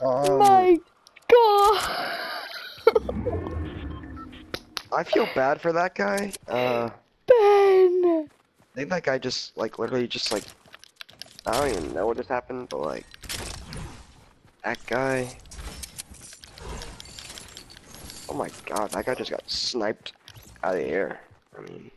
Oh. My god! I feel bad for that guy. Uh, ben! I think that guy just, like, literally just, like, I don't even know what just happened, but, like, that guy. Oh my god, that guy just got sniped out of the air. I mean.